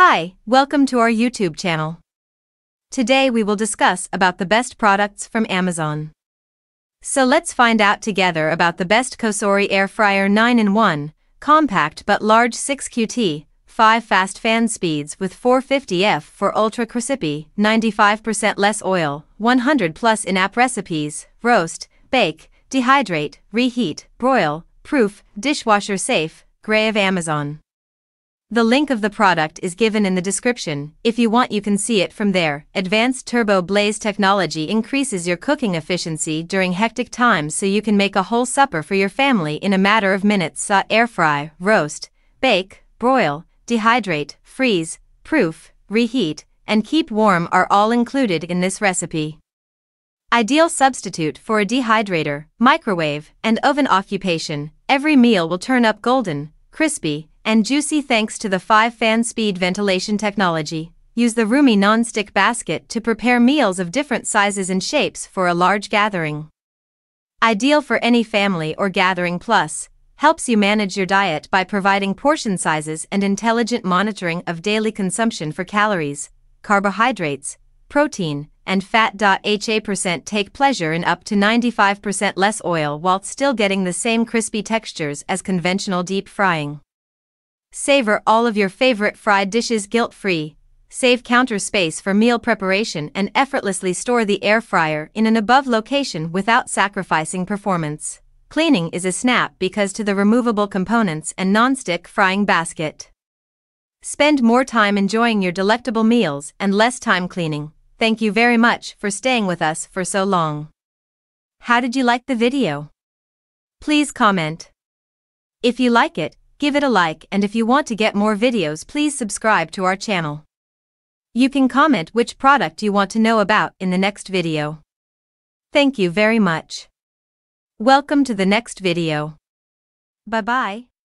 Hi, welcome to our YouTube channel. Today we will discuss about the best products from Amazon. So let's find out together about the best Cosori Air Fryer 9-in-1, compact but large 6QT, 5 fast fan speeds with 450F for ultra crispy, 95% less oil, 100 plus in-app recipes, roast, bake, dehydrate, reheat, broil, proof, dishwasher safe, gray of Amazon. The link of the product is given in the description. If you want, you can see it from there. Advanced Turbo Blaze technology increases your cooking efficiency during hectic times so you can make a whole supper for your family in a matter of minutes. Sa air fry, roast, bake, broil, dehydrate, freeze, proof, reheat, and keep warm are all included in this recipe. Ideal substitute for a dehydrator, microwave, and oven occupation. Every meal will turn up golden, crispy, and juicy thanks to the 5-fan speed ventilation technology. Use the roomy non-stick basket to prepare meals of different sizes and shapes for a large gathering. Ideal for any family or gathering plus, helps you manage your diet by providing portion sizes and intelligent monitoring of daily consumption for calories, carbohydrates, protein, and fat. Ha percent take pleasure in up to 95% less oil while still getting the same crispy textures as conventional deep frying. Savor all of your favorite fried dishes guilt free. Save counter space for meal preparation and effortlessly store the air fryer in an above location without sacrificing performance. Cleaning is a snap because to the removable components and non-stick frying basket. Spend more time enjoying your delectable meals and less time cleaning. Thank you very much for staying with us for so long. How did you like the video? Please comment. If you like it, give it a like and if you want to get more videos please subscribe to our channel. You can comment which product you want to know about in the next video. Thank you very much. Welcome to the next video. Bye bye.